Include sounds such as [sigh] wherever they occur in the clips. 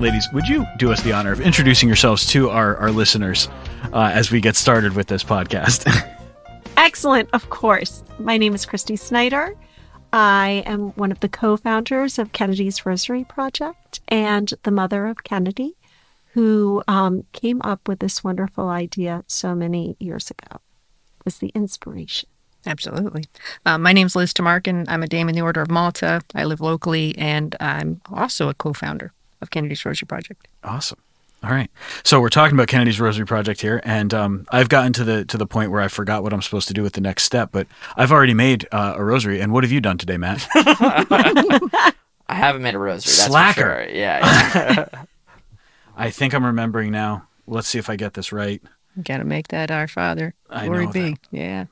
Ladies, would you do us the honor of introducing yourselves to our, our listeners uh, as we get started with this podcast? [laughs] Excellent, of course. My name is Kristy Snyder. I am one of the co founders of Kennedy's Rosary Project and the mother of Kennedy, who um, came up with this wonderful idea so many years ago, was the inspiration. Absolutely. Uh, my name's Liz Tamarkin. I'm a Dame in the Order of Malta. I live locally, and I'm also a co founder of Kennedy's Rosary Project. Awesome. All right. So we're talking about Kennedy's Rosary Project here, and um, I've gotten to the to the point where I forgot what I'm supposed to do with the next step. But I've already made uh, a rosary. And what have you done today, Matt? [laughs] I haven't made a rosary. That's Slacker. For sure. Yeah. yeah. [laughs] [laughs] I think I'm remembering now. Let's see if I get this right. Got to make that Our Father. I Glory know be. that. Yeah.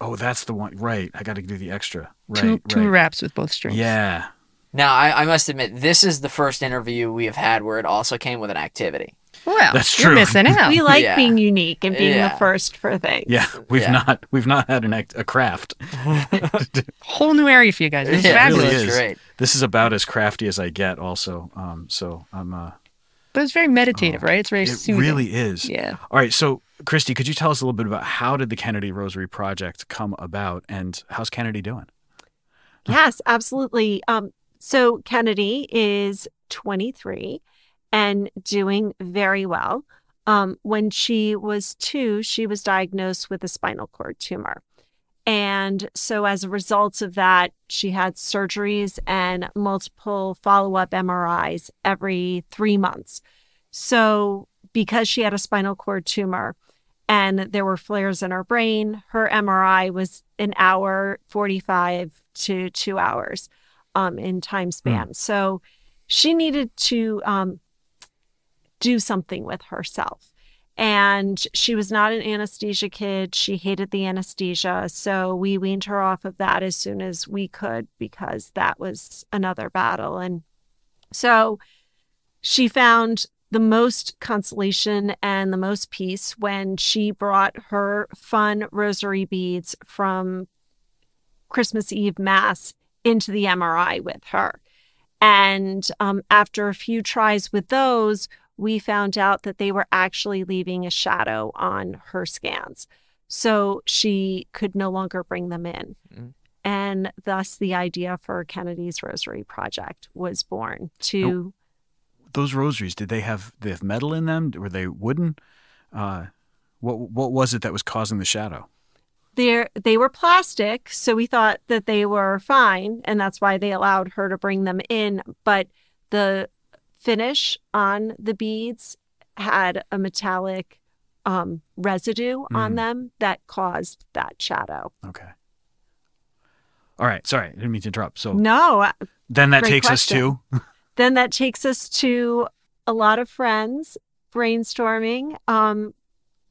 Oh, that's the one. Right. I got to do the extra. Right. two right. two wraps with both strings. Yeah. now, I, I must admit, this is the first interview we have had where it also came with an activity. Well, That's true. you're missing [laughs] out. We like Yeah. being unique and being Yeah. the first for things. Yeah. We've Yeah. not we've not had an act, a craft. [laughs] Whole new area for you guys. It's Yeah, it fabulous. really is. This is about as crafty as I get. Also. Um. So I'm. Uh. But it's very meditative, right? It's very It soothing. really is. Yeah. All right. So, Kristy, could you tell us a little bit about how did the Kennedy Rosary Project come about, and how's Kennedy doing? Yes, absolutely. Um, so Kennedy is 23 and doing very well. Um, when she was two, she was diagnosed with a spinal cord tumor. And so, as a result of that, she had surgeries and multiple follow up MRIs every three months. So, because she had a spinal cord tumor and there were flares in her brain, her MRI was an hour 45 to two hours um, in time span. So, she needed to um, do something with herself. And she was not an anesthesia kid. She hated the anesthesia. So we weaned her off of that as soon as we could because that was another battle. And so she found the most consolation and the most peace when she brought her fun rosary beads from Christmas Eve Mass into the MRI with her. And um, after a few tries with those, we found out that they were actually leaving a shadow on her scans. So she could no longer bring them in. Mhm. And thus the idea for Kennedy's Rosary Project was born to Those rosaries, did they have they have metal in them? Were they wooden? Uh, what what was it that was causing the shadow? they they were plastic, so we thought that they were fine, and that's why they allowed her to bring them in. But the finish on the beads had a metallic um, residue on Mm. them that caused that shadow. Okay. All right. Sorry, I didn't mean to interrupt. So No, then that takes question. us to [laughs] then that takes us to a lot of friends brainstorming um,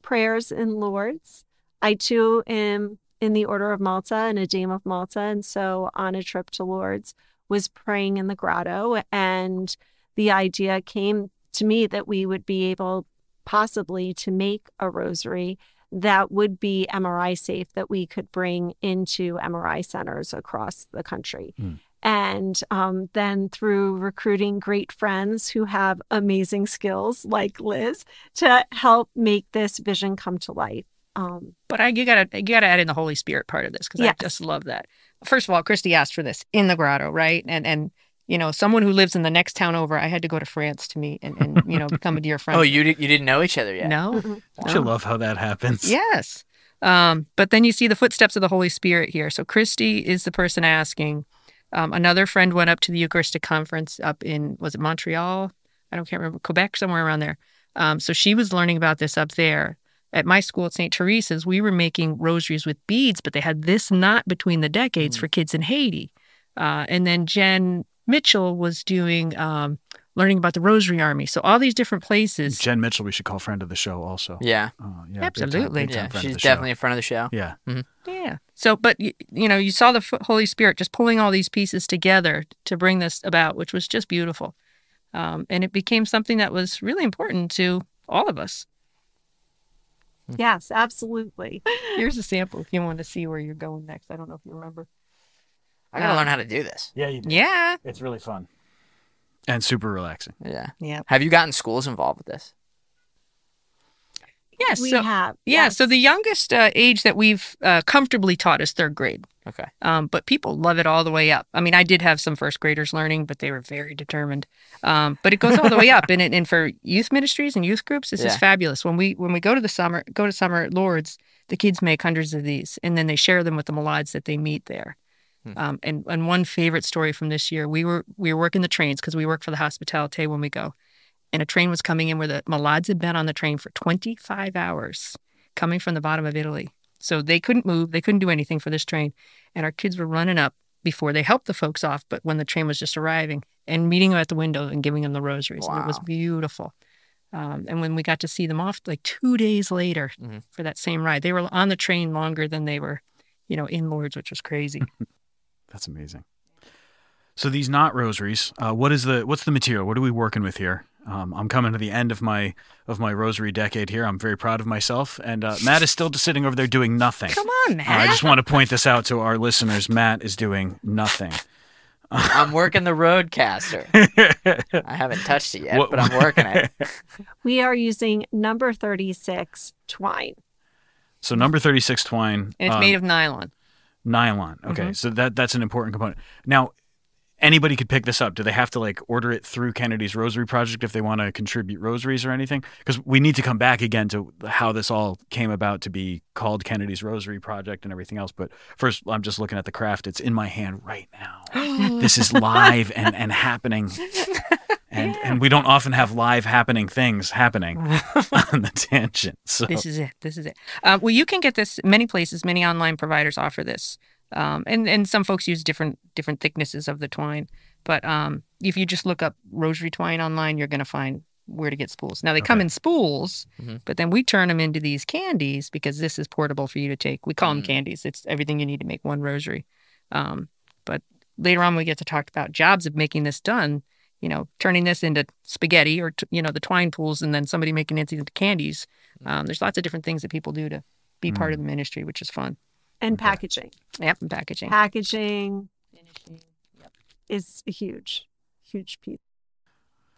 prayers in Lourdes. I too am in the Order of Malta and a Dame of Malta, and so on a trip to Lourdes was praying in the grotto, and the idea came to me that we would be able possibly to make a rosary that would be MRI safe that we could bring into MRI centers across the country. Mm. And um, then through recruiting great friends who have amazing skills like Liz to help make this vision come to life. Um, But I, you gotta you gotta add in the Holy Spirit part of this because Yes. I just love that. First of all, Kristy asked for this in the grotto, right? And and you know, someone who lives in the next town over, I had to go to France to meet and, and you know [laughs] become a dear friend. Oh, you, di- you didn't know each other yet? no. Don't you love how that happens? Yes. Um, but then you see the footsteps of the Holy Spirit here. So Kristy is the person asking. Um, another friend went up to the Eucharistic conference up in was it Montreal? I don't can't remember Quebec somewhere around there. Um, so she was learning about this up there. At my school at St. Teresa's, we were making rosaries with beads, but they had this knot between the decades for kids in Haiti. Uh, and then Jen Mitchell was doing um, learning about the Rosary Army. So all these different places. Jen Mitchell, we should call friend of the show also. Yeah. Uh, yeah big time- Absolutely. big time Yeah. She's the show. definitely in front of the show. Yeah. Yeah. So, but you, you know, you saw the F- Holy Spirit just pulling all these pieces together to bring this about, which was just beautiful. Um, and it became something that was really important to all of us. Yes, absolutely. [laughs] Here's a sample if you want to see where you're going next. I don't know if you remember. I gotta Um, learn how to do this. Yeah, you do. Yeah. It's really fun and super relaxing. Yeah. Yeah. Have you gotten schools involved with this? Yes. we so have. yeah. yes. So the youngest uh, age that we've uh, comfortably taught is third grade. Okay. Um, but people love it all the way up. I mean, I did have some first graders learning, but they were very determined. Um, but it goes all the way up, and and for youth ministries and youth groups, this is fabulous. When we when we go to the summer go to summer at Lourdes, the kids make hundreds of these, and then they share them with the Malades that they meet there. Hmm. Um, and and one favorite story from this year, we were we were working the trains because we work for the hospitality when we go, and a train was coming in where the Malades had been on the train for 25 hours, coming from the bottom of Italy. So they couldn't move, they couldn't do anything for this train, and our kids were running up before they helped the folks off, but when the train was just arriving and meeting them at the window and giving them the rosaries, and it was beautiful. Um, and when we got to see them off, like two days later Mhm. for that same ride, they were on the train longer than they were, you know, in Lourdes, which was crazy. [laughs] That's amazing. So these not rosaries, uh, what is the what's the material? What are we working with here? Um, I'm coming to the end of my of my rosary decade here. I'm very proud of myself, and uh, Matt is still just sitting over there doing nothing. Come on, Uh. I just want to point this out to our listeners. Matt is doing nothing. [laughs] I'm working the RODECaster. [laughs] I haven't touched it yet, What- but I'm working it. [laughs] we are using number 36 twine. So number 36 twine. and it's um, made of nylon. Nylon. Okay, Mhm. so that that's an important component. Now, anybody could pick this up. Do they have to like order it through Kennedy's Rosary Project if they want to contribute rosaries or anything? Because we need to come back again to how this all came about to be called Kennedy's Rosary Project and everything else. But first, I'm just looking at the craft. It's in my hand right now. [gasps] this is live and and happening. [laughs] And, and we don't often have live happening things happening [laughs] on the tangent. So This is it. This is it. Uh, well, you can get this many places. Many online providers offer this, um, and and some folks use different different thicknesses of the twine. But um, if you just look up rosary twine online, you're going to find where to get spools. Now they come in spools, Mhm. but then we turn them into these candies because this is portable for you to take. We call them Mm. candies. It's everything you need to make one rosary. Um, but later on, we get to talk about jobs of making this done. You know, turning this into spaghetti or t- you know the twine pools, and then somebody making it into candies. Um, there's lots of different things that people do to be part of the ministry, which is fun. And Okay. packaging. Yep, and packaging. Packaging is a huge, huge piece.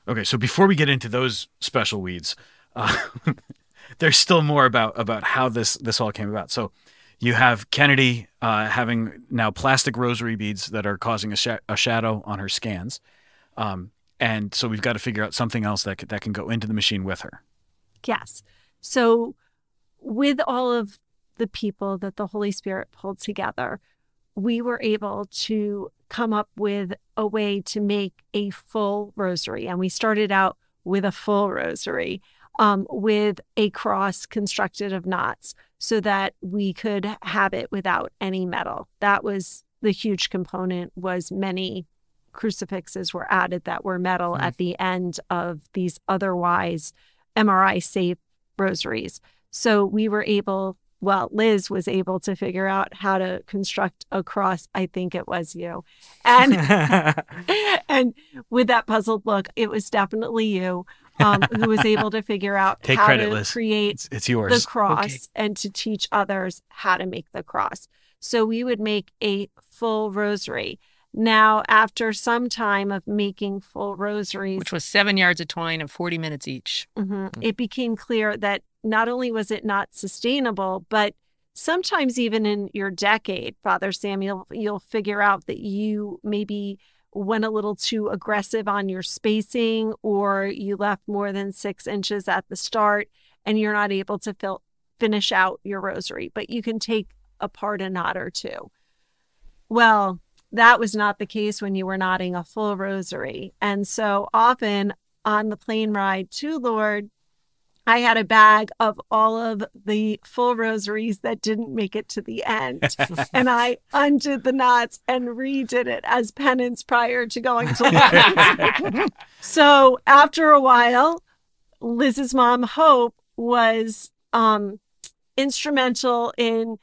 Okay, so before we get into those special weeds, uh, [laughs] there's still more about about how this this all came about. So you have Kennedy uh, having now plastic rosary beads that are causing a, sha- a shadow on her scans, um, and so we've got to figure out something else that c- that can go into the machine with her. Yes. So, with all of the people that the Holy Spirit pulled together, we were able to come up with a way to make a full rosary. And we started out with a full rosary um, with a cross constructed of knots so that we could have it without any metal. That was the huge component was many crucifixes were added that were metal Hmm. at the end of these otherwise MRI safe rosaries. So we were able, well, Liz was able to figure out how to construct a cross. I think it was you. And [laughs] [laughs] and with that puzzled look, it was definitely you um, who was able to figure out Take how credit, to Liz. create It's, it's the yours. cross and to teach others how to make the cross. So we would make a full rosary. Now, after some time of making full rosaries, Which was seven yards of twine and 40 minutes each. mm-hmm. it became clear that not only was it not sustainable, but sometimes even in your decade, Father Samuel, you'll figure out that you maybe went a little too aggressive on your spacing or you left more than six inches at the start and you're not able to fill, finish out your rosary, but you can take apart a knot or two. Well, that was not the case when you were knotting a full rosary. And so often on the plane ride to Lourdes, I had a bag of all of the full rosaries that didn't make it to the end. and I [laughs] undid the knots and redid it as penance prior to going to [laughs] so after a while, Liz's mom, Hope, was um, instrumental in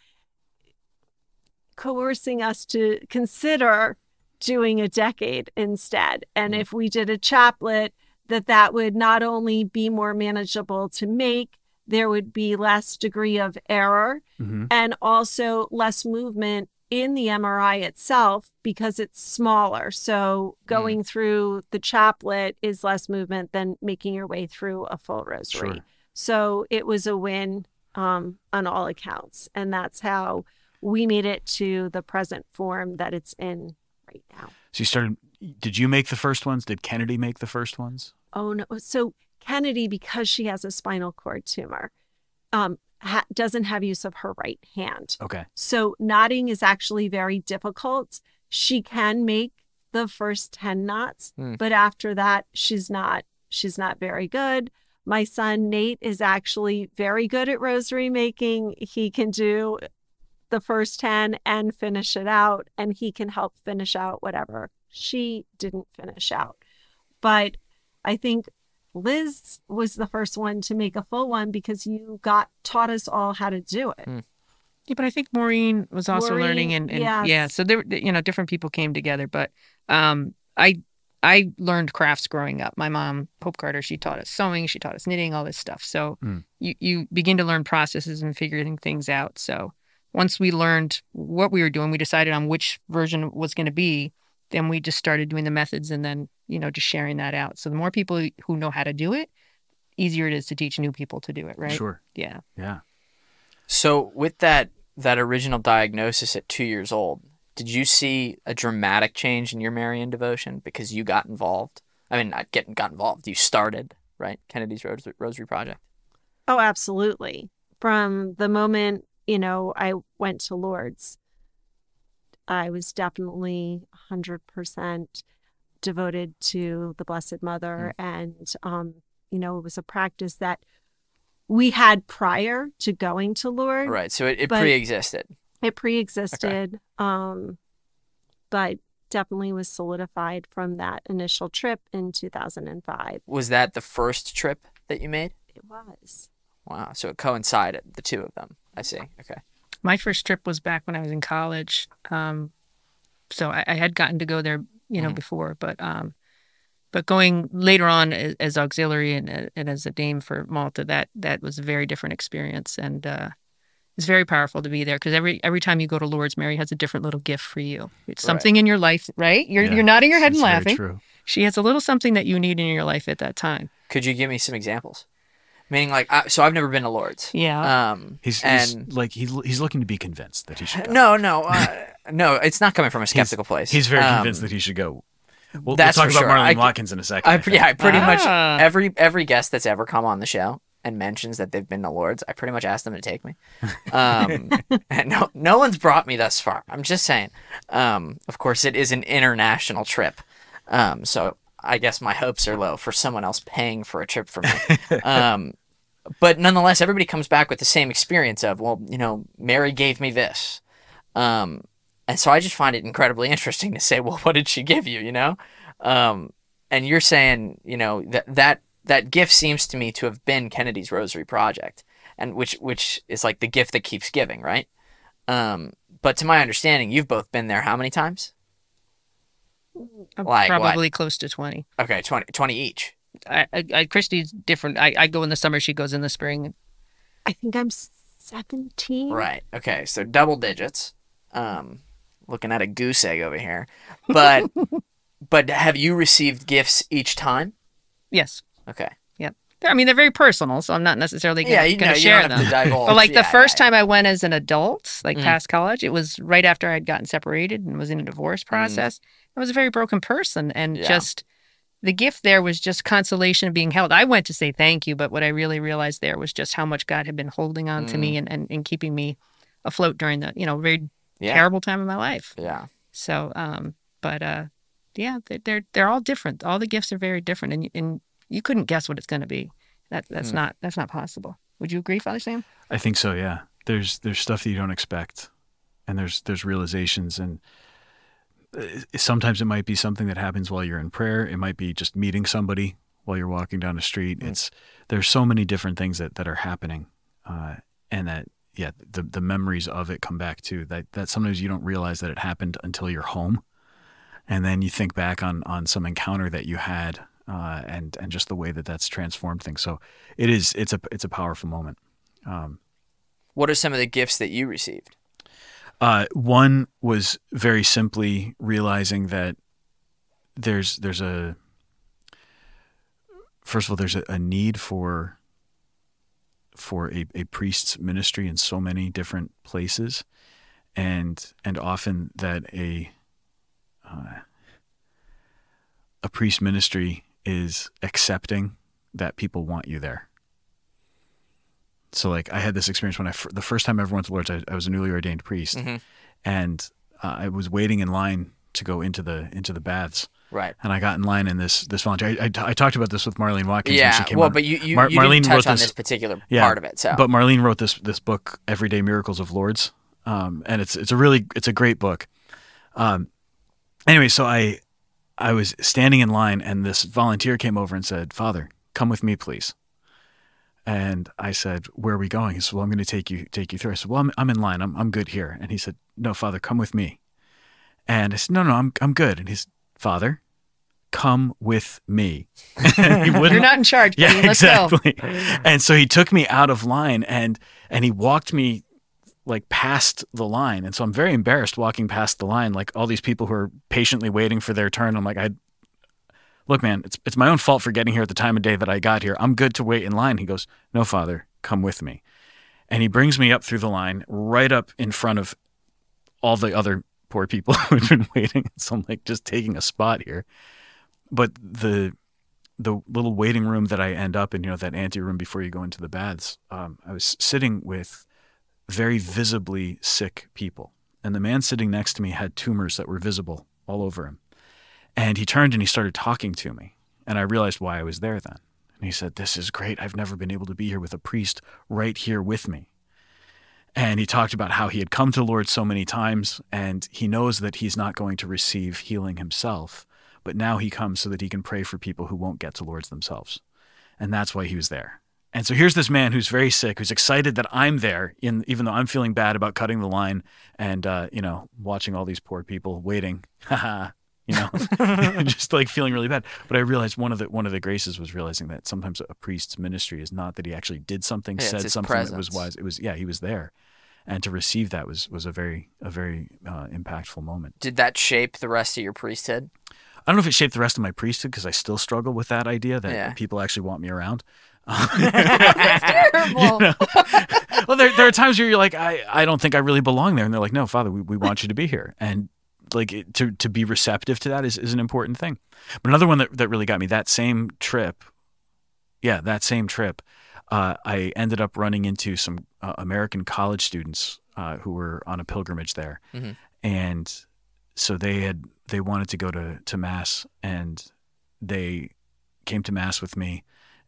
coercing us to consider doing a decade instead. And if we did a chaplet, that that would not only be more manageable to make there would be less degree of error hmm and also less movement in the MRI itself because it's smaller. So going through the chaplet is less movement than making your way through a full rosary. Sure. So it was a win um, on all accounts. And that's how we made it to the present form that it's in right now. So you started. Did you make the first ones? Did Kennedy make the first ones? Oh no! So Kennedy, because she has a spinal cord tumor, um, ha- doesn't have use of her right hand. Okay. So knotting is actually very difficult. She can make the first 10 knots, Hmm. but after that she's not she's not very good. My son Nate is actually very good at rosary making. He can do the first 10 and finish it out and he can help finish out whatever she didn't finish out. But I think Liz was the first one to make a full one because you got taught us all how to do it. Yeah, but I think Maureen was also learning, and, and yes. yeah, so there, you know, different people came together. But um, I, I learned crafts growing up. My mom, Hope Carter, she taught us sewing, she taught us knitting, all this stuff. So Mm. you you begin to learn processes and figuring things out. So once we learned what we were doing, we decided on which version was going to be. Then we just started doing the methods, and then you know just sharing that out. So the more people who know how to do it, easier it is to teach new people to do it. Right? Sure. Yeah. Yeah. So with that that original diagnosis at two years old, did you see a dramatic change in your Marian devotion because you got involved? I mean, not getting got involved. You started right Kennedy's Ros- Rosary Project. Oh, absolutely. From the moment, you know, I went to Lourdes, I was definitely 100% devoted to the Blessed Mother. And, um, you know, it was a practice that we had prior to going to Lourdes. Right. So it, it pre-existed. It pre existed, um, but definitely was solidified from that initial trip in 2005. Was that the first trip that you made? It was. Wow. So it coincided the two of them. I see. Okay. my first trip was back when I was in college. Um, so I, I had gotten to go there, you know, Mhm. before, but um, but going later on as, as auxiliary and, and as a dame for Malta, that that was a very different experience, and uh, it's very powerful to be there because every every time you go to Lourdes, Mary has a different little gift for you. It's Right. something in your life, right? You're Yeah. you're nodding your head and laughing. True. She has a little something that you need in your life at that time. Could you give me some examples? Meaning, like, I, so I've never been to Lourdes. Yeah. Um, He's, he's and like he's he's looking to be convinced that he should go. no, no, uh, [laughs] no. It's not coming from a skeptical place. He's very Um, convinced that he should go. We'll, that's we'll talk about sure. Marlene I- Watkins in a second. I, I yeah, I pretty much Ah. every every guest that's ever come on the show and mentions that they've been to Lourdes, I pretty much asked them to take me. Um, [laughs] and no, no one's brought me thus far. I'm just saying. Um, of course, it is an international trip, um, so I guess my hopes are low for someone else paying for a trip for me. [laughs] but nonetheless, everybody comes back with the same experience of, well, you know, Mary gave me this. Um, and so I just find it incredibly [laughs] interesting to say, well, what did she give you, you know? Um, and you're saying, you know, that that that gift seems to me to have been Kennedy's Rosary Project, and which which is like the gift that keeps giving, right? Um, but to my understanding, you've both been there how many times? I'm like what? probably close to twenty. Okay, 20, 20 each. I, I, I Kristy's different. I, I go in the summer. She goes in the spring. I think I'm 17. Right. Okay, so double digits. Um, looking at a goose egg over here, but [laughs] but have you received gifts each time? Yes. Okay. Yep. I mean, they're very personal, so I'm not necessarily Yeah, going you to know, you share don't have them. [laughs] to. But like Yeah, the first yeah, time I went as an adult, like Mm. past college, it was right after I'd gotten separated and was in a divorce process. I was a very broken person, and Mm. Yeah. just the gift there was just consolation of being held. I went to say thank you, but what I really realized there was just how much God had been holding on to Mm. me and, and, and keeping me afloat during the you know very Yeah. terrible time of my life. Yeah. So, um, but uh, yeah, they're, they're they're all different. All the gifts are very different, and and you couldn't guess what it's going to be. That that's Hmm. not that's not possible. Would you agree, Father Sam? I think so. Yeah. There's there's stuff that you don't expect, and there's there's realizations, and sometimes it might be something that happens while you're in prayer. It might be just meeting somebody while you're walking down the street. Mm. It's there's so many different things that that are happening, uh, and that yeah, the the memories of it come back too. That that sometimes you don't realize that it happened until you're home, and then you think back on on some encounter that you had uh, and and just the way that that's transformed things. So it is it's a it's a powerful moment. Um, What are some of the gifts that you received? Uh, one was very simply realizing that there's there's a first of all there's a, a need for for a, a priest's ministry in so many different places. And and often that a uh, a priest ministry is accepting that people want you there so like i had this experience when i the first time i ever went to Lourdes i, I was a newly ordained priest Mhm. and uh, i was waiting in line to go into the into the baths Right. and I got in line, in this this volunteer. I, I, I talked about this with Marlene Watkins when Yeah. she came Well, on. but you you, Mar- you Marlene didn't touch wrote on this- this particular Yeah, part of it. So But Marlene wrote this this book, Everyday Miracles of Lourdes, um, and it's it's a really it's a great book. Um, anyway, so I I was standing in line, and this volunteer came over and said, "Father, come with me, please." And I said, "Where are we going?" He said, "Well, I'm going to take you take you through." I said, "Well, I'm I'm in line. I'm I'm good here." And he said, "No, Father, come with me." And I said, "No, no, I'm I'm good." And he's, "Father, come with me." [laughs] he [laughs] wouldn't You're not in charge, buddy. yeah, Let's go. exactly. And so he took me out of line and and he walked me like past the line. And so I'm very embarrassed walking past the line, like all these people who are patiently waiting for their turn. I'm like, I look, man, it's it's my own fault for getting here at the time of day that I got here. I'm good to wait in line. He goes, No, father, come with me. And he brings me up through the line, right up in front of all the other poor people [laughs] who had been waiting. [laughs] So I'm like just taking a spot here. But the the little waiting room that I end up in, you know, that ante room before you go into the baths, um, I was sitting with very visibly sick people. And the man sitting next to me had tumors that were visible all over him. And he turned and he started talking to me. And I realized why I was there then. And he said, This is great. I've never been able to be here with a priest right here with me. And he talked about how he had come to the Lord so many times and he knows that he's not going to receive healing himself but now he comes so that he can pray for people who won't get to Lourdes themselves. And that's why he was there. And so here's this man who's very sick, who's excited that I'm there, in even though I'm feeling bad about cutting the line and uh, you know watching all these poor people waiting, [laughs] you know, [laughs] [laughs] just like feeling really bad. But I realized one of the one of the graces was realizing that sometimes a priest's ministry is not that he actually did something, Yeah, said something that was wise. It was yeah, he was there, and to receive that was was a very a very uh, impactful moment. did that shape the rest of your priesthood? I don't know if it shaped the rest of my priesthood because I still struggle with that idea that Yeah. people actually want me around. [laughs] Terrible. You know? well, there, there are times where you're like, I, I don't think I really belong there. And they're like, no, Father, we, we want you to be here. And like to, to be receptive to that is, is an important thing. But another one that, that really got me that same trip, yeah, that same trip, uh, I ended up running into some uh, American college students uh, who were on a pilgrimage there. Mhm. And so they had they wanted to go to, to mass and they came to mass with me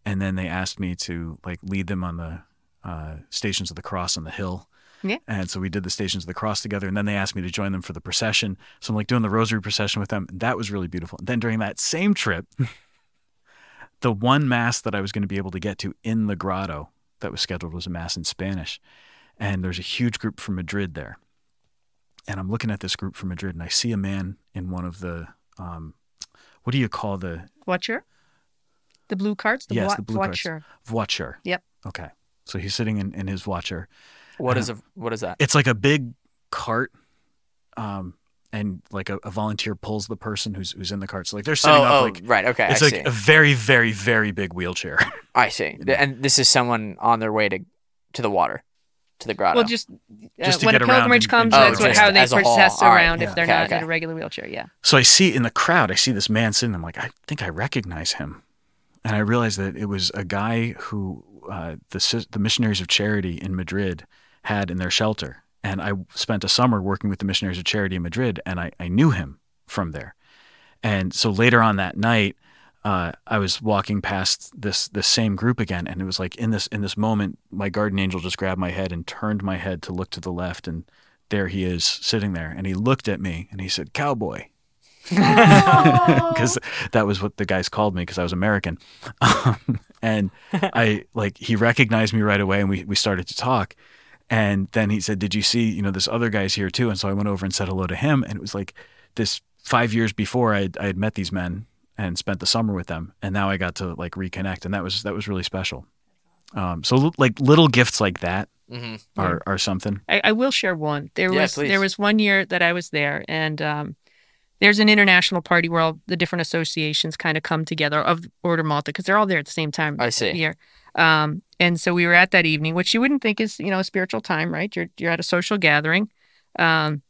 and then they asked me to like lead them on the uh, stations of the cross on the hill Yeah. and so we did the stations of the cross together and then they asked me to join them for the procession so i'm like doing the rosary procession with them and that was really beautiful and then during that same trip [laughs] the one mass that i was going to be able to get to in the grotto that was scheduled was a mass in spanish and there's a huge group from madrid there and i'm looking at this group from madrid and i see a man in one of the um, what do you call the Watcher? The blue carts? The Yes, the blue carts. watcher. Watcher. Yep. Okay. So he's sitting in, in his watcher. What Uh, a what is that? It's like a big cart, um, and like a, a volunteer pulls the person who's who's in the cart. So like they're sitting oh, up oh, like right. Okay, it's I like see. a very very very big wheelchair. [laughs] I see. And this is someone on their way to to the water, to the grotto. Well, just, uh, Just to when a get around pilgrimage and- comes, and- that's Oh, what, just how they as a whole. process All right. around Yeah. if they're Okay, not okay. in a regular wheelchair. Yeah. so I see in the crowd, I see this man sitting. I'm like, I think I recognize him, and I realized that it was a guy who uh, the the missionaries of charity in Madrid had in their shelter, and I spent a summer working with the missionaries of charity in Madrid, and I, I knew him from there. And so later on that night, uh, I was walking past this this same group again, and it was like in this in this moment, my guardian angel just grabbed my head and turned my head to look to the left, and there he is sitting there, and he looked at me and he said, "Cowboy," [laughs] because that was what the guys called me because I was American, [laughs] um, and I like he recognized me right away, and we we started to talk. And then he said, "Did you see? You know, this other guy's here too." And so I went over and said hello to him, and it was like this five years before I had, I had met these men and spent the summer with them, and now I got to like reconnect, and that was that was really special. Um, so like little gifts like that hmm are are something. I, I will share one. There Yeah, was please. there was one year that I was there, and um, there's an international party where all the different associations kind of come together of Order Malta because they're all there at the same time I see. year. Um, and so we were at that evening, which you wouldn't think is you know a spiritual time, right? You're you're at a social gathering, um,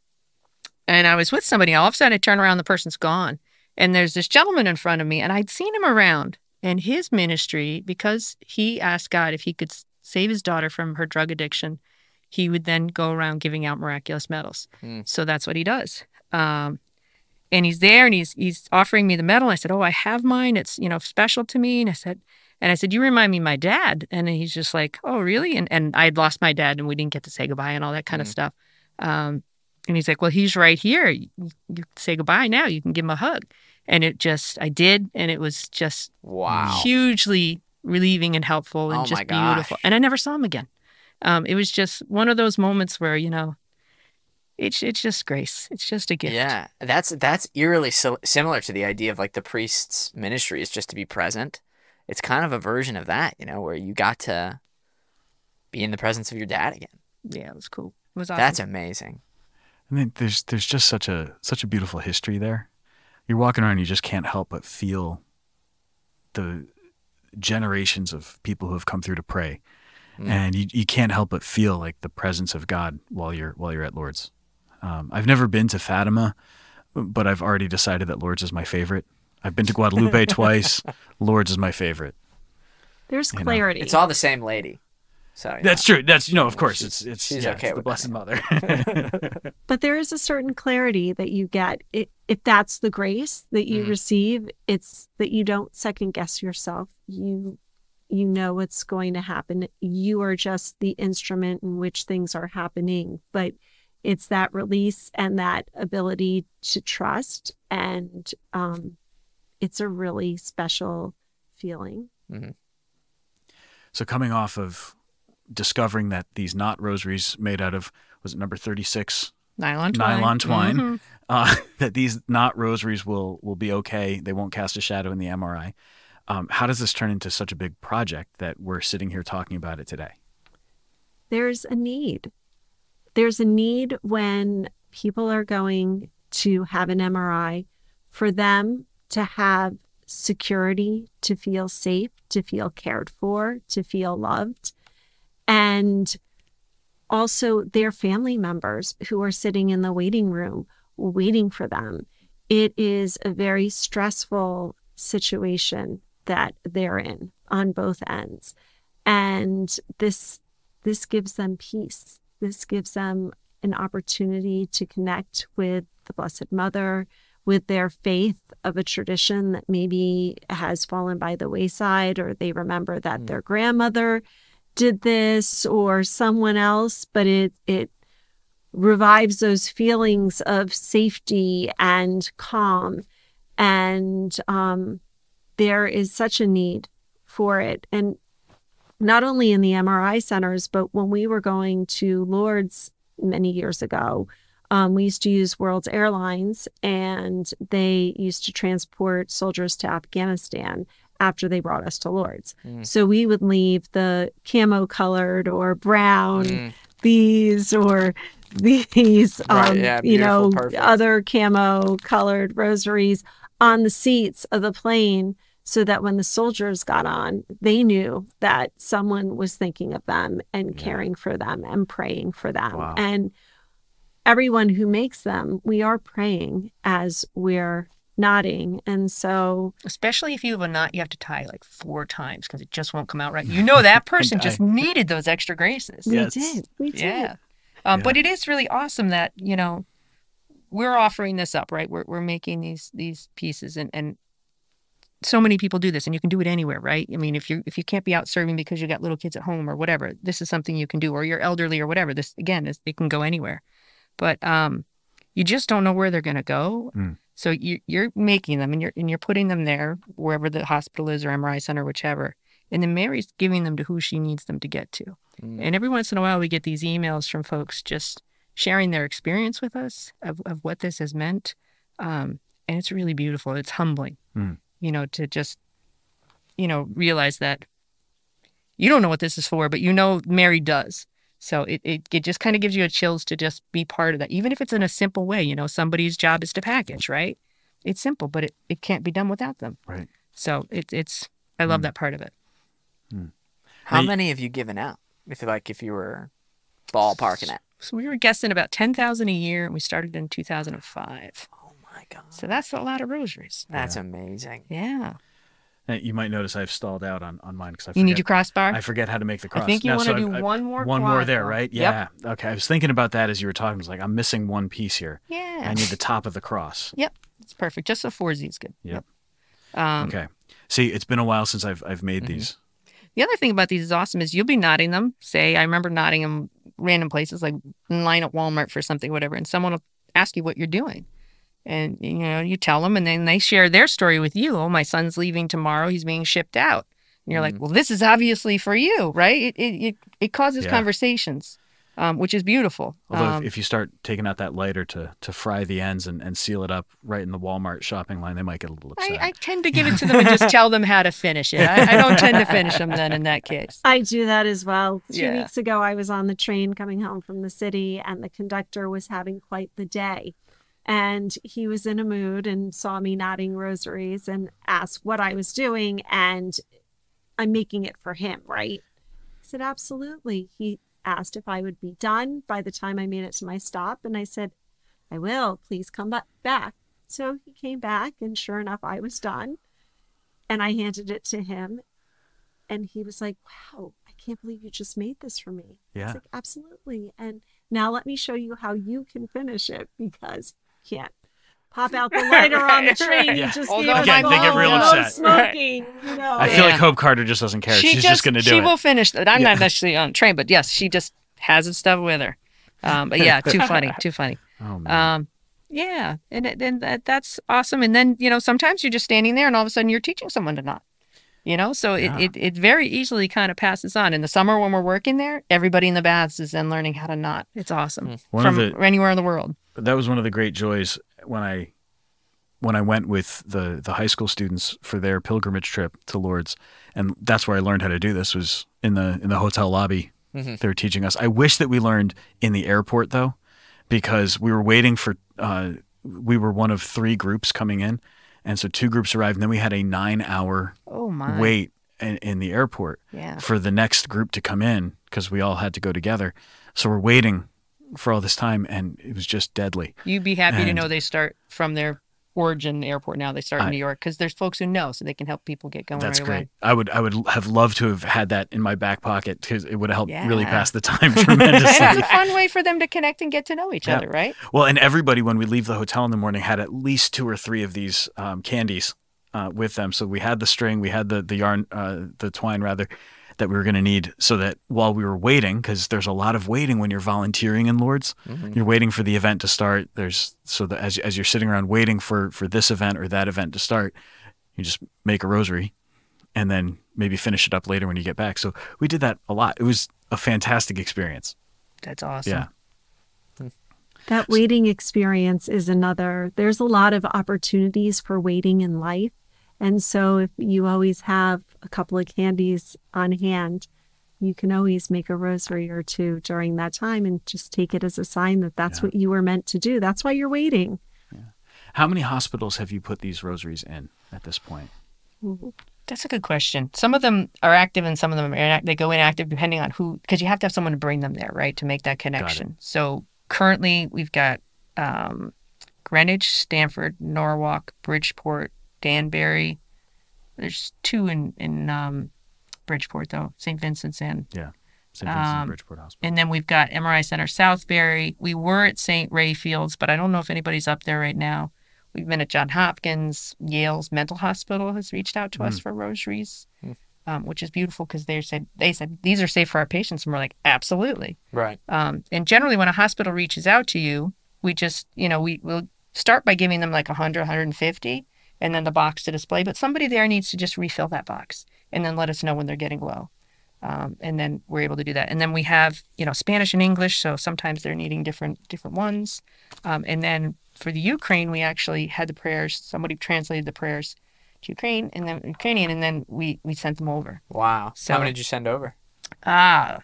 and I was with somebody. All of a sudden, I turn around, the person's gone, and there's this gentleman in front of me, and I'd seen him around. And his ministry, because he asked God if he could save his daughter from her drug addiction, he would then go around giving out miraculous medals. Hmm. So that's what he does. Um, and he's there, and he's he's offering me the medal. I said, "Oh, I have mine. It's you know special to me." And I said, and I said, "You remind me of my dad." And he's just like, "Oh, really?" And and I had lost my dad, and we didn't get to say goodbye and all that kind of Mm. stuff. Um, and he's like, "Well, he's right here. You, you say goodbye now. You can give him a hug." And it just, I did, and it was just Wow. hugely relieving and helpful and Oh just beautiful. And I never saw him again. Um, it was just one of those moments where you know, it's it's just grace. It's just a gift. Yeah, that's that's eerily sil- similar to the idea of like the priest's ministry is just to be present. It's kind of a version of that, you know, where you got to be in the presence of your dad again. yeah, it was cool. It was awesome. That's amazing. I mean, there's there's just such a such a beautiful history there. You're walking around, you just can't help but feel the generations of people who have come through to pray, Mm. and you you can't help but feel like the presence of God while you're while you're at Lourdes. Um, I've never been to Fatima, but I've already decided that Lourdes is my favorite. I've been to Guadalupe [laughs] twice. Lourdes is my favorite. There's You know, clarity. It's all the same lady. So you That's true. That's you know, of course, She's- it's it's she's yeah, okay it's the Blessed that. Mother. [laughs] but there is a certain clarity that you get I- if that's the grace that you Mhm. receive it's that you don't second guess yourself you you know what's going to happen you are just the instrument in which things are happening but it's that release and that ability to trust and um it's a really special feeling. So coming off of discovering that these knot rosaries made out of was it number 36 nylon twine. nylon twine. Mhm. uh, [laughs] that these knot rosaries will will be okay. They won't cast a shadow in the mri um, how does this turn into such a big project that we're sitting here talking about it today? There's a need. There's a need when people are going to have an MRI for them to have security, to feel safe, to feel cared for, to feel loved. And also their family members who are sitting in the waiting room waiting for them. It is a very stressful situation that they're in on both ends. And this this gives them peace. This gives them an opportunity to connect with the Blessed Mother, with their faith of a tradition that maybe has fallen by the wayside, or they remember that Mm. their grandmother did this or someone else, but it it revives those feelings of safety and calm. And um, there is such a need for it. And not only in the MRI centers, but when we were going to Lourdes many years ago, um, we used to use World's Airlines and they used to transport soldiers to Afghanistan after they brought us to Lourdes. Mm. So we would leave the camo colored or brown Mm, these or [laughs] these Right, um, yeah, you know perfect. other camo colored rosaries on the seats of the plane so that when the soldiers got on they knew that someone was thinking of them and Yeah. caring for them and praying for them Wow. and everyone who makes them we are praying as we're nodding and so Especially if you have a knot you have to tie like four times because it just won't come out right. You know that [laughs] person just needed those extra graces. we Yes. did we did Yeah. Um, But it is really awesome that, you know, we're offering this up, right? We're, we're making these these pieces and, and so many people do this and you can do it anywhere, right? I mean, if you if you can't be out serving because you got little kids at home or whatever, this is something you can do or you're elderly or whatever. This again is it can go anywhere. But um you just don't know where they're going to go. Mm. So you you're making them and you're and you're putting them there wherever the hospital is or MRI center whichever. And then Mary's giving them to who she needs them to get to. mm. And every once in a while, we get these emails from folks just sharing their experience with us of, of what this has meant. Um, and it's really beautiful. It's humbling. Mm. You know, to just, you know, realize that you don't know what this is for, but you know Mary does. So it, it, it just kind of gives you a chills to just be part of that, even if it's in a simple way. You know, somebody's job is to package, right? It's simple, but it, it can't be done without them. Right. So it, it's, I love Mm. that part of it. How Now, many have you given out? If you like, if you were ballparking it. So we were guessing about 10,000 a year and we started in 2005. My god, So that's a lot of rosaries. that's amazing. Yeah. You might notice I've stalled out on, on mine because I You need your crossbar? I forget how to make the cross. I think you Now, want so to do I've- I've- one more one more there, quadrille. right? Yep. Yeah. Okay. I was thinking about that as you were talking. I was like, I'm missing one piece here. Yeah. I need the top of the cross. Yep. It's perfect. Just a 4Z is good. Yep. Um, Okay. See, it's been a while since I've I've made Mhm. these. The other thing about these is awesome is you'll be knotting them. Say, I remember knotting them random places like in line at Walmart for something, whatever, and someone will ask you what you're doing. And you know, you tell them and then they share their story with you. Oh, my son's leaving tomorrow, he's being shipped out. And you're like, Mhm. Well, this is obviously for you, right? It it it, it causes Yeah. conversations. Um, which is beautiful. Although Um, if, if you start taking out that lighter to to fry the ends and, and seal it up right in the Walmart shopping line, they might get a little upset. I, I tend to give it to them and just [laughs] tell them how to finish it. I, I don't tend to finish them then in that case. I do that as well. Two Yeah. weeks ago, I was on the train coming home from the city, and the conductor was having quite the day. And he was in a mood and saw me knotting rosaries and asked what I was doing. And I'm making it for him, right? I said, absolutely. He asked if I would be done by the time I made it to my stop. And I said, I will. Please come ba- back. So he came back, and sure enough, I was done. And I handed it to him. And he was like, Wow, I can't believe you just made this for me. Yeah. like, Absolutely. And now let me show you how you can finish it because can't pop out the lighter on the Right, [laughs] train. right. You just Although gave us Again, they get real no upset. smoking, you know. I feel Yeah. like Hope Carter just doesn't care. She's just, going to do she it. She will finish that. I'm Yeah. not necessarily on the train, but yes, she just has it stuff with her. Um, but yeah, too funny, too funny. [laughs] oh man. Um, yeah, and then that, that's awesome. And then you know sometimes you're just standing there, and all of a sudden you're teaching someone to knot. You know, so it, Yeah. it, it very easily kind of passes on. In the summer when we're working there, everybody in the baths is then learning how to knot. It's awesome Mm. One from the anywhere in the world. That was one of the great joys when I when I went with the the high school students for their pilgrimage trip to Lourdes, and that's where I learned how to do this was in the in the hotel lobby. Mhm. They were teaching us. I wish that we learned in the airport though, because we were waiting for. Uh, we were one of three groups coming in, and so two groups arrived, and then we had a nine hour Oh my! wait in, in the airport Yeah. for the next group to come in because we all had to go together. So we're waiting for all this time, and it was just deadly. You'd be happy to know they start from their origin airport now. They start in I- New York because there's folks who know, so they can help people get going That's right great. away. I would I would have loved to have had that in my back pocket because it would have helped really pass the time [laughs] [laughs] and it's a fun way for them to connect and get to know each Yeah. other, right? well, and everybody when we leave the hotel in the morning had at least two or three of these um, candies uh, with them. So we had the string, we had the the yarn, uh, the twine rather, that we were going to need, so that while we were waiting, because there's a lot of waiting when you're volunteering in Lourdes. Mhm. You're waiting for the event to start. There's so that as as you're sitting around waiting for for this event or that event to start, you just make a rosary, and then maybe finish it up later when you get back. So we did that a lot. It was a fantastic experience. That's awesome. Yeah. That waiting experience is another. There's a lot of opportunities for waiting in life. And so if you always have a couple of candies on hand, you can always make a rosary or two during that time and just take it as a sign that that's Yeah. what you were meant to do. That's why you're waiting. Yeah. How many hospitals have you put these rosaries in at this point? That's a good question. Some of them are active and some of them are inact- they go inactive depending on who because you have to have someone to bring them there, right, to make that connection. So currently we've got um, Greenwich, Stamford, Norwalk, Bridgeport, Danbury. There's two in in um, Bridgeport though, St. Vincent's and St. Vincent Um, Bridgeport Hospital. and then we've got MRI Center Southbury. We were at St. Raphael's, but I don't know if anybody's up there right now. We've been at John Hopkins. Yale's mental hospital has reached out to us for rosaries, Mm. um, which is beautiful because they said they said these are safe for our patients, and we're like absolutely. Right. Um, and generally, when a hospital reaches out to you, we just you know we will start by giving them like 100, 150, and then the box to display. But somebody there needs to just refill that box and then let us know when they're getting low. Um, and then we're able to do that. And then we have, you know, Spanish and English, so sometimes they're needing different different ones. Um, and then for the Ukraine, we actually had the prayers. Somebody translated the prayers to Ukraine and then Ukrainian, and then we we sent them over. Wow. So- How many did you send over? Ah,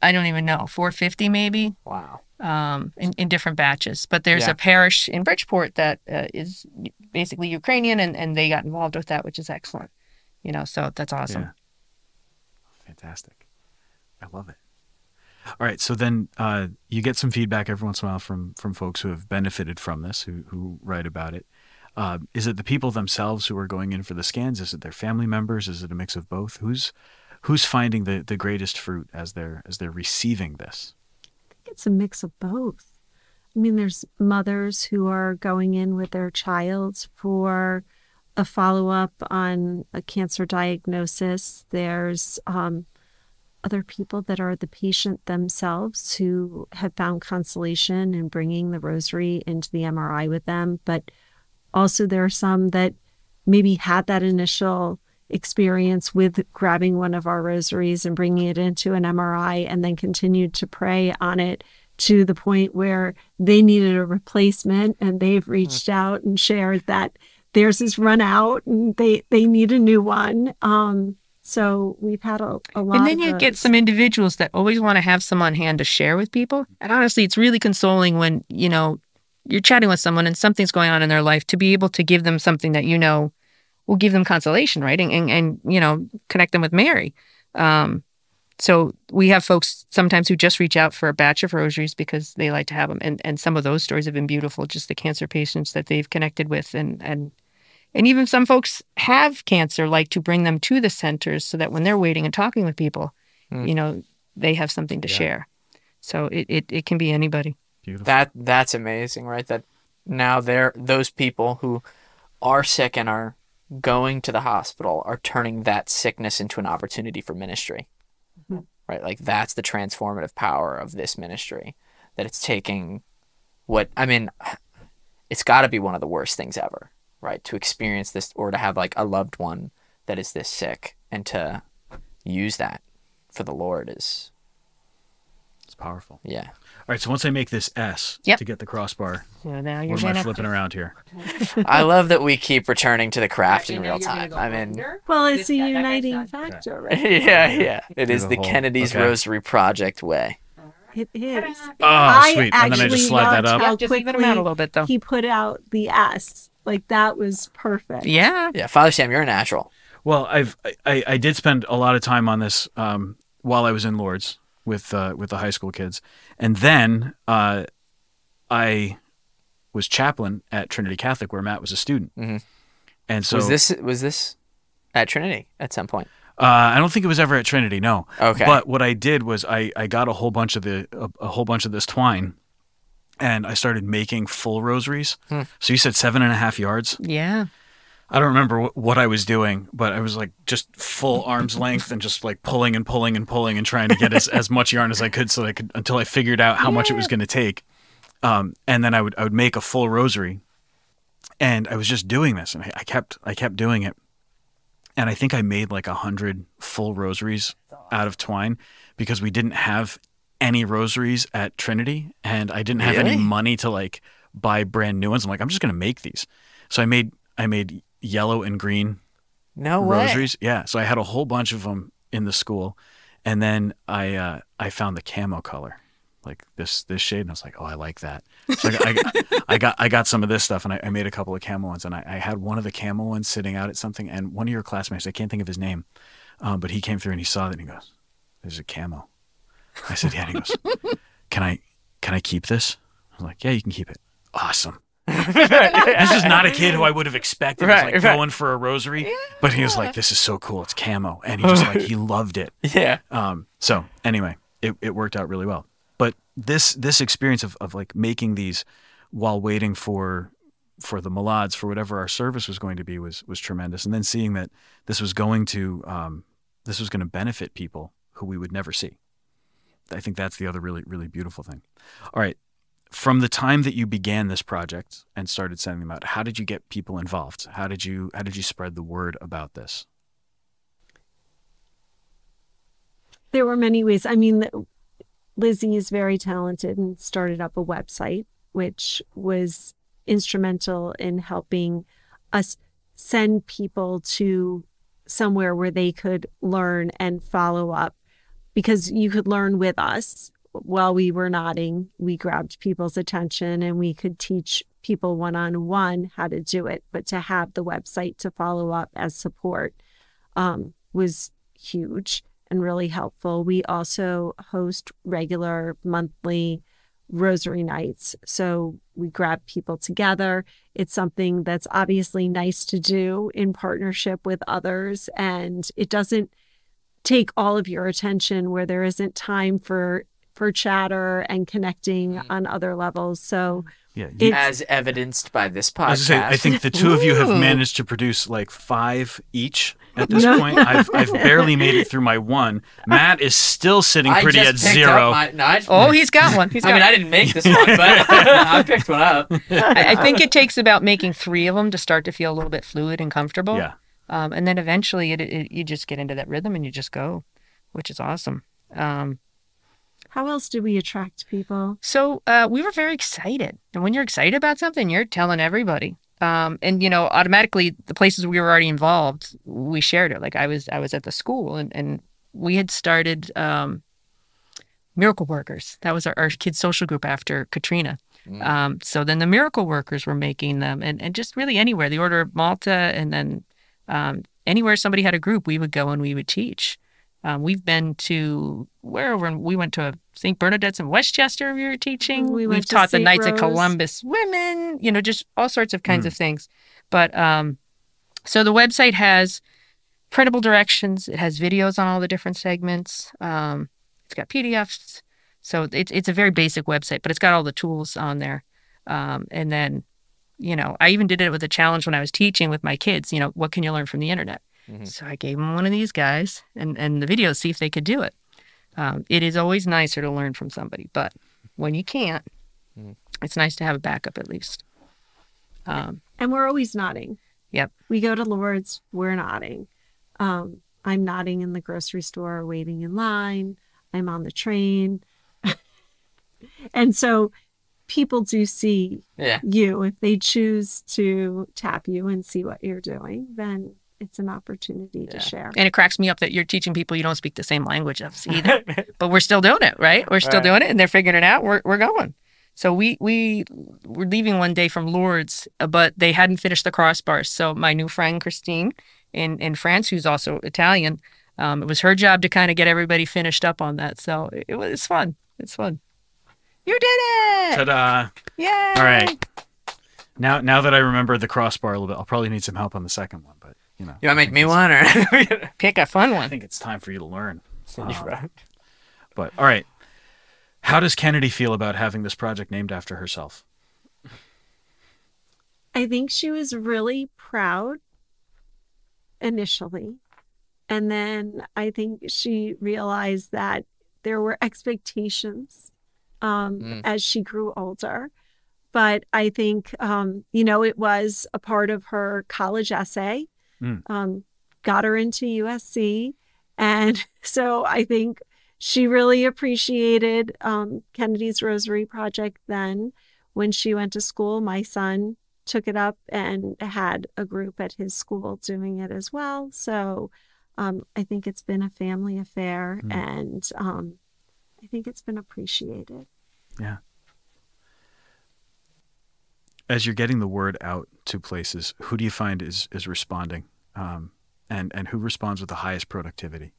I don't even know, 450 maybe, Wow. um, in, in different batches. But there's Yeah. a parish in Bridgeport that uh, is basically Ukrainian, and, and they got involved with that, which is excellent. You know, so that's awesome. Yeah. Fantastic. I love it. All right, so then uh, you get some feedback every once in a while from from folks who have benefited from this, who who write about it. Uh, is it the people themselves who are going in for the scans? Is it their family members? Is it a mix of both? Who's who's finding the, the greatest fruit as they're as they're receiving this? I think it's a mix of both. I mean, there's mothers who are going in with their child for a follow up on a cancer diagnosis. There's um, other people that are the patient themselves who have found consolation in bringing the rosary into the MRI with them. But also, there are some that maybe had that initial experience with grabbing one of our rosaries and bringing it into an MRI and then continued to pray on it to the point where they needed a replacement and they've reached out and shared that theirs is run out and they they need a new one. Um so we've had a, a lot And then you get some individuals that always want to have some on hand to share with people. And honestly, it's really consoling when, you know, you're chatting with someone and something's going on in their life to be able to give them something that you know will give them consolation, right? And, and, and you know, connect them with Mary. Um, so we have folks sometimes who just reach out for a batch of rosaries because they like to have them. And, and some of those stories have been beautiful, just the cancer patients that they've connected with. And, and, and even some folks have cancer, like to bring them to the centers so that when they're waiting and talking with people, Hmm. you know, they have something to Yeah. share. So it, it, it can be anybody. Beautiful. That that's amazing, right? That now they're those people who are sick and are going to the hospital are turning that sickness into an opportunity for ministry. Mhm. Right? Like that's the transformative power of this ministry. That it's taking what I mean it's got to be one of the worst things ever, right? To experience this or to have like a loved one that is this sick and to use that for the Lord is it's powerful. yeah. All right, so once I make this S Yep. to get the crossbar, So now you're what am I gonna flipping around here? [laughs] I love that we keep returning to the craft in real time. go I mean, well it's a guy- uniting factor right [laughs] yeah, yeah. It Do the the whole- Kennedy's okay. Rosary Project way. it is Oh, I sweet. And then I just actually slide that up. how Yeah, just even them out a little bit though. he put out the s like that was perfect Yeah. Yeah, Father Sam, you're a natural. Well, I've I, I did spend a lot of time on this um, while I was in Lourdes with uh, with the high school kids, and then uh, I was chaplain at Trinity Catholic where Matt was a student, Mhm. and so was this was this at Trinity at some point? uh, I don't think it was ever at Trinity, no. Okay. But what I did was I, I got a whole bunch of the a, a whole bunch of this twine, and I started making full rosaries. Hmm. So you said seven and a half yards. Yeah. I don't remember wh- what I was doing, but I was like just full arm's length and just like pulling and pulling and pulling and trying to get as, as much yarn as I could so that I could until I figured out how much it was going to take. Um, and then I would I would make a full rosary, and I was just doing this, and I, I kept I kept doing it, and I think I made like a hundred full rosaries out of twine because we didn't have any rosaries at Trinity, and I didn't have any money to like buy brand new ones. I'm like, I'm just gonna make these. So I made I made yellow and green No way. rosaries. Yeah. So I had a whole bunch of them in the school, and then I uh, I found the camo color, like this this shade, and I was like, oh, I like that. So I got I got, I got, I got some of this stuff, and I, I made a couple of camo ones, and I, I had one of the camo ones sitting out at something, and one of your classmates, I can't think of his name, um, but he came through and he saw that and he goes, "There's a camo." I said, "Yeah." And he goes, "Can I can I keep this?" I was like, "Yeah, you can keep it." Awesome. This is not a kid who I would have expected was like right. going for a rosary, but he was like, "This is so cool! It's camo," and he just like he loved it. [laughs] Yeah. Um, so anyway, it, it worked out really well. But this this experience of, of like making these while waiting for for the malades for whatever our service was going to be was was tremendous. And then seeing that this was going to um, this was going to benefit people who we would never see. I think that's the other really really beautiful thing. All right. From the time that you began this project and started sending them out, how did you get people involved? How did you how did you spread the word about this? there were many ways. I mean, Lizzie is very talented and started up a website, which was instrumental in helping us send people to somewhere where they could learn and follow up because you could learn with us while we were knotting. We grabbed people's attention and we could teach people one on one how to do it. But to have the website to follow up as support um, was huge and really helpful. We also host regular monthly rosary nights. So we grab people together. It's something that's obviously nice to do in partnership with others. And it doesn't take all of your attention where there isn't time for for chatter and connecting Mm. on other levels. So Yeah. you- As evidenced by this podcast. gonna say, I think the two of you have managed to produce like five each at this No. point. I've, I've barely made it through my one. Matt is still sitting pretty at just picked zero. Up my, no, I, Oh, he's got one. He's I got mean, I didn't make this one, but [laughs] I picked one up. I, I think it takes about making three of them to start to feel a little bit fluid and comfortable. Yeah. Um, and then eventually it, it, you just get into that rhythm and you just go, which is awesome. Um, how else do we attract people? so uh, we were very excited. And when you're excited about something, you're telling everybody. Um, and you know, automatically the places we were already involved, we shared it. Like I was, I was at the school, and, and we had started um, Miracle Workers. That was our, our kids' social group after Katrina. Mm. Um, so then the Miracle Workers were making them, and, and just really anywhere. The Order of Malta, and then um, anywhere somebody had a group, we would go and we would teach. Um, we've been to wherever we went to St. Bernadette's in Westchester. We were teaching. We We went have to taught the St. Knights of Columbus women. You know, just all sorts of kinds Mm. of things. But um, so the website has printable directions. It has videos on all the different segments. Um, it's got PDFs. So it's it's a very basic website, but it's got all the tools on there. Um, and then, you know, I even did it with a challenge when I was teaching with my kids. You know, what can you learn from the internet? Mhm. So I gave them one of these guys and and the videos, see if they could do it. Um, it is always nicer to learn from somebody, but when you can't, Mhm. it's nice to have a backup at least. Um, And we're always knotting. Yep. We go to Lourdes, we're knotting. Um, I'm knotting in the grocery store, waiting in line. I'm on the train. [laughs] and so people do see Yeah. you. If they choose to tap you and see what you're doing, then it's an opportunity Yeah. to share. and it cracks me up that you're teaching people you don't speak the same language of [laughs] either. but we're still doing it, right? We're still Right. doing it, and they're figuring it out. We're we're going. So we we were leaving one day from Lourdes, uh, but they hadn't finished the crossbars. So my new friend Christine in in France, who's also Italian, um, it was her job to kind of get everybody finished up on that. So it, it was fun. It's fun. You did it! Ta-da! Yay! All right. Now, now that I remember the crossbar a little bit, I'll probably need some help on the second one. But you know, You want to make me one or? [laughs] Pick a fun one? I think it's time for you to learn. You're right. [laughs] But all right, how does Kennedy feel about having this project named after herself? I think she was really proud initially. And then I think she realized that there were expectations um, Mm. as she grew older. But I think, um, you know, it was a part of her college essay, Mm. um, got her into USC. And [laughs] so I think she really appreciated um, Kennedy's Rosary Project then when she went to school. My son took it up and had a group at his school doing it as well. So um, I think it's been a family affair Mm. and um, I think it's been appreciated. As you're getting the word out to places, who do you find is is responding, um, and and who responds with the highest productivity?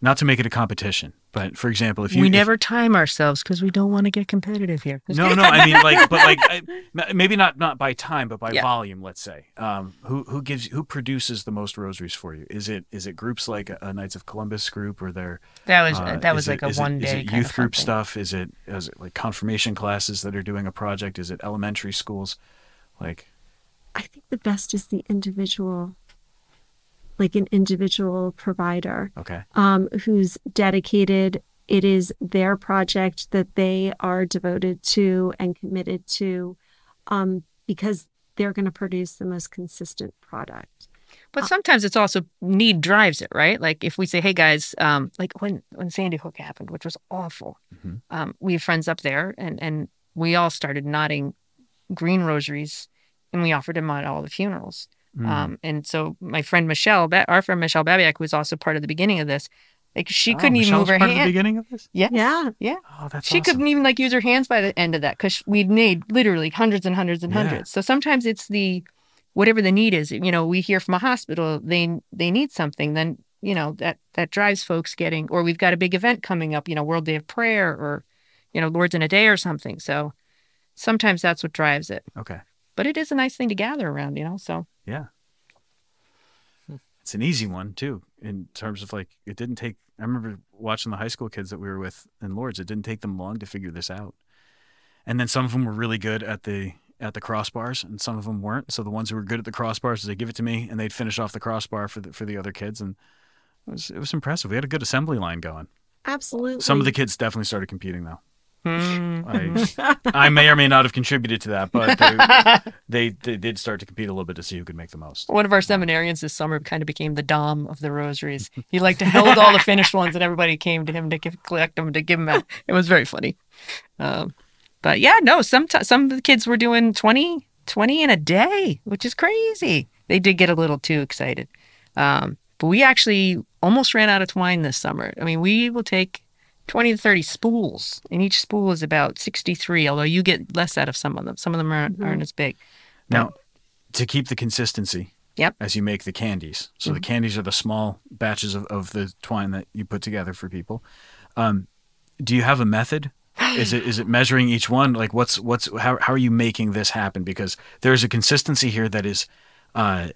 Not to make it a competition, but for example, if you we if- never time ourselves because we don't want to get competitive here. No, no. I mean, like, but like, I, m- maybe not not by time, but by Yeah. volume. Let's say, um, who who gives who produces the most rosaries for you? Is it is it groups like a, Knights of Columbus group, or their That was uh, that is was it- like a is it- one day it youth of group stuff? Is it is it like confirmation classes that are doing a project? Is it elementary schools? Like, I think the best is the individual, like an individual provider okay, um, who's dedicated. It is their project that they are devoted to and committed to um, because they're going to produce the most consistent product. But sometimes it's also need drives it, right? Like if we say, "Hey guys," um, like when when Sandy Hook happened, which was awful, Mhm. um, we have friends up there, and and we all started knotting green rosaries, and we offered them at all the funerals. Mm. Um, and so my friend Michelle, Ba- our friend Michelle Babiak, who was also part of the beginning of this, like she Oh, couldn't even move her part of the beginning of this. Yes. Yeah. yeah. Oh, that's She awesome. couldn't even like use her hands by the end of that because we'd made literally hundreds and hundreds and Yeah. hundreds. So sometimes it's the whatever the need is. You know, we hear from a hospital they they need something, then you know that that drives folks getting. Or we've got a big event coming up, you know, World Day of Prayer, or you know, Lourdes in a Day or something. So sometimes that's what drives it. Okay. But it is a nice thing to gather around, you know. So Yeah. Hmm. It's an easy one too, in terms of like it didn't take. I remember watching the high school kids that we were with in Lourdes. It didn't take them long to figure this out, and then some of them were really good at the at the crossbars, and some of them weren't. So the ones who were good at the crossbars, they give it to me, and they'd finish off the crossbar for the for the other kids, and it was it was impressive. We had a good assembly line going. Absolutely. Some of the kids definitely started competing though. Hmm. I, I may or may not have contributed to that, but they, [laughs] they they did start to compete a little bit to see who could make the most. One of our seminarians this summer kind of became the dom of the rosaries. He liked to held all the finished ones, and everybody came to him to give, collect them to give them out. It was very funny. Um, but yeah, no, some some of the kids were doing 20, 20 in a day, which is crazy. They did get a little too excited. Um, but we actually almost ran out of twine this summer. I mean, we will take 20 to 30 spools, and each spool is about 63, although you get less out of some of them. Some of them aren't, Mhm. aren't as big. Now, to keep the consistency, Yep. as you make the candies. So the candies are the small batches of, of the twine that you put together for people. Um, do you have a method? Is it is it [gasps] measuring each one? Like what's what's how how are you making this happen? Because there's a consistency here that is uh,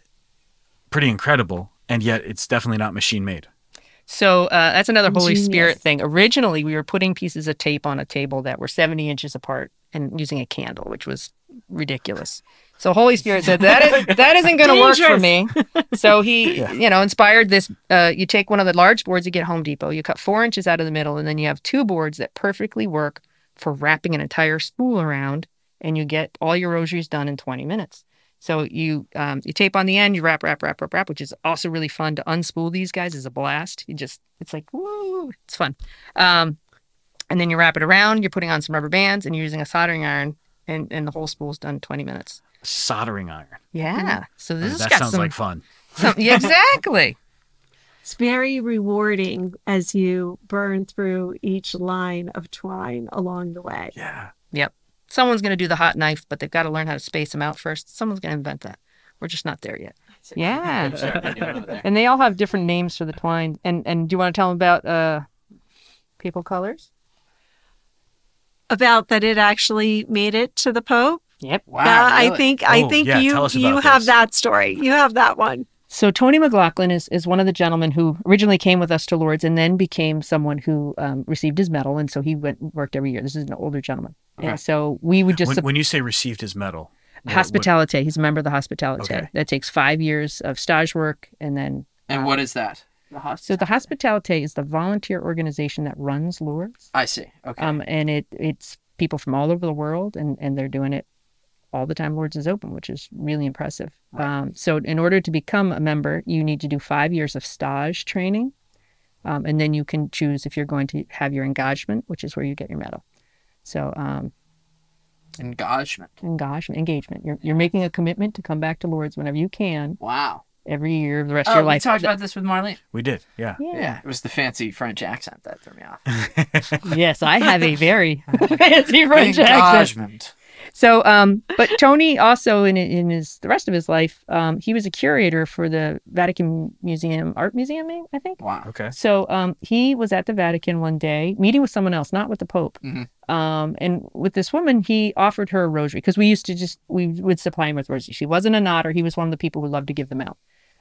pretty incredible, and yet it's definitely not machine made. So uh, that's another Holy Ingenious. Spirit thing. Originally, we were putting pieces of tape on a table that were 70 inches apart and using a candle, which was ridiculous. So Holy Spirit said that is, [laughs] that isn't going to work for me. So he, [laughs] you know, inspired this. Uh, you take one of the large boards you get Home Depot, you cut four inches out of the middle, and then you have two boards that perfectly work for wrapping an entire spool around, and you get all your rosaries done in 20 minutes. So you um, you tape on the end, you wrap, wrap, wrap, wrap, wrap, which is also really fun to unspool these guys is a blast. You just it's like woo, it's fun. Um, and then you wrap it around. You're putting on some rubber bands, and you're using a soldering iron, and and the whole spool's done in 20 minutes. Soldering iron. Yeah. So this has that sounds some, like fun. some yeah, [laughs] exactly. It's very rewarding as you burn through each line of twine along the way. Yeah. Someone's going to do the hot knife, but they've got to learn how to space them out first. Someone's going to invent that. We're just not there yet. Yeah. Good start doing over there. And they all have different names for the twine. And and do you want to tell them about uh, people colors? About that it actually made it to the Pope. Yep. Wow, Yeah, I think I Oh, think yeah, you you about have that story. You have that one. So Tony McLaughlin is, is one of the gentlemen who originally came with us to Lourdes and then became someone who um, received his medal, and so he went worked every year. This is an older gentleman, Okay. and so we would just When, when you say received his medal, what- what- hospitality. He's a member of the hospitality. Okay. That takes five years of stage work, and then And what is that? so the hospitality is the volunteer organization that runs Lourdes, I see. Okay. um, and it it's people from all over the world, and and they're doing it all the time Lourdes is open, which is really impressive. Um, so in order to become a member, you need to do five years of stage training, um, and then you can choose if you're going to have your engagement, which is where you get your medal. So um, Engagement. engagement, engagement. You're you're making a commitment to come back to Lourdes whenever you can Wow. every year of the rest Oh, of your life. we talked about this with Marlene. we did. Yeah. yeah. Yeah, it was the fancy French accent that threw me off. [laughs] yes, I have a very [laughs] fancy French accent. Engagement. So, um, but Tony also in in his the rest of his life, um, he was a curator for the Vatican Museum Art Museum, I think. Wow. Okay. So, um, he was at the Vatican one day, meeting with someone else, not with the Pope. Mhm. Um, and with this woman, he offered her a rosary because we used to just we would supply him with rosaries. She wasn't a knotter; he was one of the people who loved to give them out.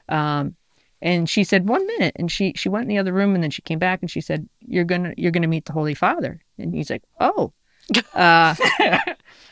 Um, and she said, "One minute," and she she went in the other room, and then she came back and she said, "You're gonna you're gonna meet the Holy Father." And he's like, "Oh." Uh, [laughs]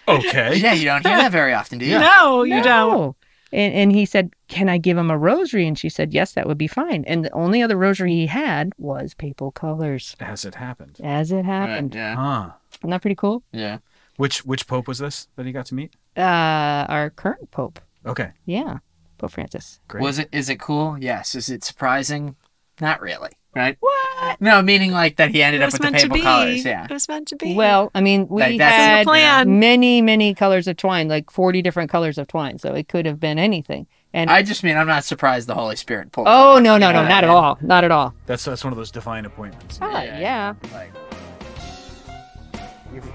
Okay. Yeah, you don't hear that very often, do you? No, you don't. no. And, and he said, Can I give him a rosary? And she said, Yes, that would be fine. And the only other rosary he had was papal colors, As it happened. as it Right, happened. yeah. Huh. Isn't that pretty cool? Yeah. Which which pope was this that he got to meet? Uh, our current Pope. Okay. Yeah, Pope Francis. Great. Was it? Is it cool? Yes. Is it surprising? Not really. Right. What? No, meaning like that he ended up with the meant papal be. colors. Yeah. It was meant to be. Well, I mean, we Like, had plan. many, many colors of twine, like 40 different colors of twine. So it could have been anything. And I just mean I'm not surprised the Holy Spirit pulled. oh no no no not I at all not at all. That's that's one of those divine appointments. Oh Yeah, yeah. Like,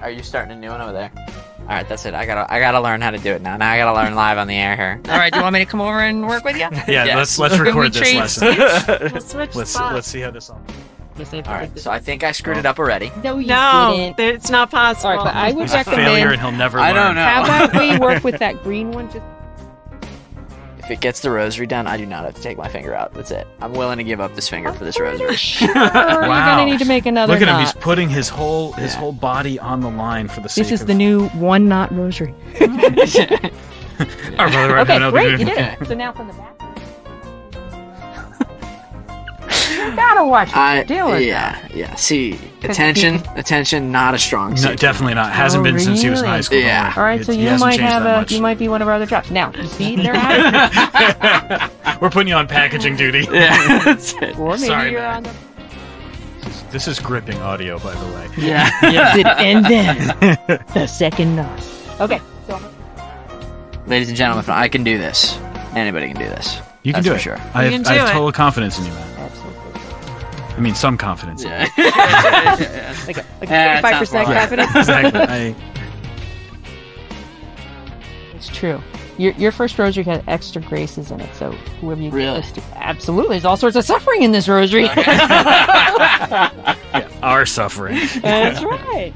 are you starting a new one over there? All right, that's it. I gotta I gotta learn how to do it now. Now I gotta learn live on the air here. All right, do you want me to come over and work with you? [laughs] Yeah, Yes. let's let's record this trade lesson. We'll switch Let's spots. let's see how this all. Yes, I All right, so I think I screwed it oh. up already. No, you no, didn't. it's not possible. All right, but I would He's a failure, and he'll never. I learn. don't know. How about we work [laughs] with that green one? Just If it gets the rosary done, I do not have to take my finger out. That's it. I'm willing to give up this finger for this rosary. [laughs] sure. You're Wow. gonna need to make another. Look at him. He's putting his whole his Yeah. whole body on the line for the sake This is of the new one knot rosary. [laughs] Our brother Okay, Raphael great, you did did it. it. [laughs] So now from the back. you gotta watch what I you're doing. yeah yeah. See, attention, attention, not a strong No, definitely not. Hasn't Oh, been since he was in high school. Yeah. All right, It's- so he you might have a much. you might be one of our other jobs. Now you see they're [laughs] We're putting you on packaging duty. [laughs] Yeah, that's it. or maybe Sorry, you're man. on the. This is gripping audio, by the way. Yeah. [laughs] Yes, it, and then the second knot. Okay, so Ladies and gentlemen, I can do this. Anybody can do this. You can That's do for it. sure. I You have, I have total confidence in you, man. absolutely. I mean, some confidence. Yeah. Like a like Yeah, it five sounds percent more like- confidence. exactly. I, It's true. Your your first rosary had extra graces in it, so whoever you Really? give to, absolutely. There's all sorts of suffering in this rosary. [laughs] yeah, are suffering. That's right.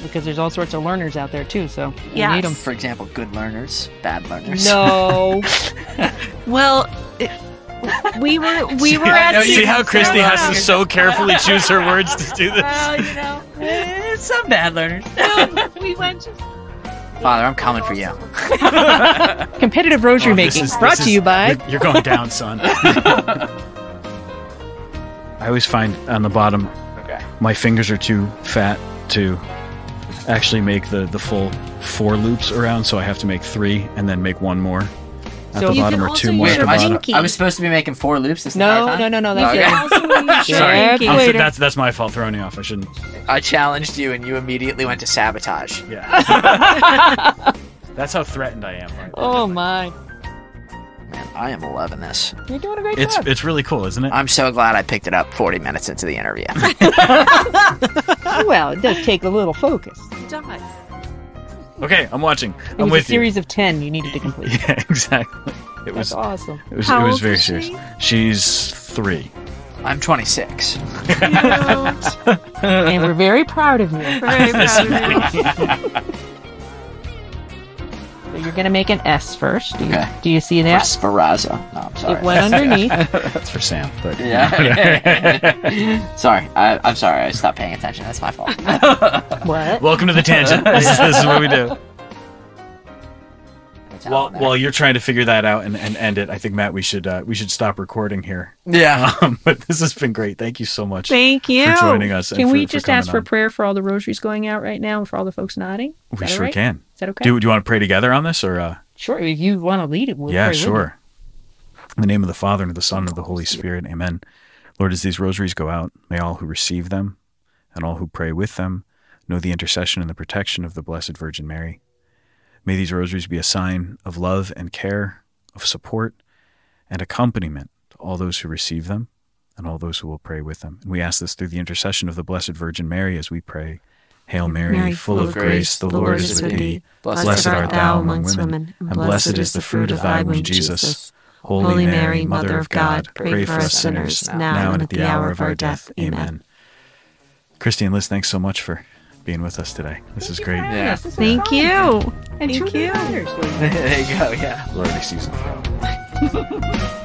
Because there's all sorts of learners out there too, so you need them. For example, good learners, bad learners. No. [laughs] Well, it, we were we were I at know you- See how Kristy has to so carefully choose her words to do this? Well, you know, eh, some bad learners. [laughs] seven. we went to Father, I'm coming for you. [laughs] Competitive rosary Oh, making is- brought to is- you by. You're, you're going down, son. [laughs] I always find on the bottom Okay. my fingers are too fat to actually make the, the full four loops around, so I have to make three and then make one more at So the you bottom can two also more use at the Wait, I, I was supposed to be making four loops this No, entire time? no, no, no. That's Okay. it. Sorry. I'm so- that's that's my fault throwing you off. I shouldn't. I challenged you, and you immediately went to sabotage. Yeah, [laughs] that's how threatened I am. Right? Oh my! Man, I am loving this. You're doing a great It's job. it's really cool, isn't it? I'm so glad I picked it up 40 minutes into the interview. [laughs] [laughs] well, it does take a little focus. It does. Okay, I'm watching. It I'm was with a series of ten you needed to complete. [laughs] Yeah, exactly. It That's was awesome. it was How it was old very is she? serious. She's three. I'm 26. [laughs] Cute. and we're very proud of you. [laughs] Very proud of you. So you're going to make an S first. Do you, Okay. do you see For that? Sperrazza. No, I'm sorry. It went underneath. [laughs] That's for Sam. But Yeah. [laughs] [laughs] sorry. I, I'm sorry. I stopped paying attention. That's my fault. what? Welcome to the tangent. This this is what we do. That's While out while you're trying to figure that out and, and end it, I think Matt, we should uh, we should stop recording here. yeah. [laughs] Um, but this has been great. Thank you so much Thank you. for joining us. Can for- we for just coming ask for on. prayer for all the rosaries going out right now and for all the folks knotting? Is We sure right? can. Is that okay? Do, do you want to pray together on this or? Uh, Sure. If you want to lead it, we'll yeah, pray sure. In the name of the Father and of the Son and of the Holy Spirit, Amen. Lord, as these rosaries go out, may all who receive them and all who pray with them know the intercession and the protection of the Blessed Virgin Mary. May these rosaries be a sign of love and care, of support and accompaniment to all those who receive them and all those who will pray with them. And we ask this through the intercession of the Blessed Virgin Mary as we pray. Hail Mary, full of grace, the Lord is with thee. Blessed art thou amongst women, and blessed is the fruit of thy womb, Jesus. Holy Mary, Mother of God, pray for us sinners, now and at the hour of our death. Amen. Kristy and Liz, thanks so much for being with us today. This is great. Yeah. This is Thank fun. you. And Thank you. matters. [laughs] there you go. Yeah. Lord, season. [laughs]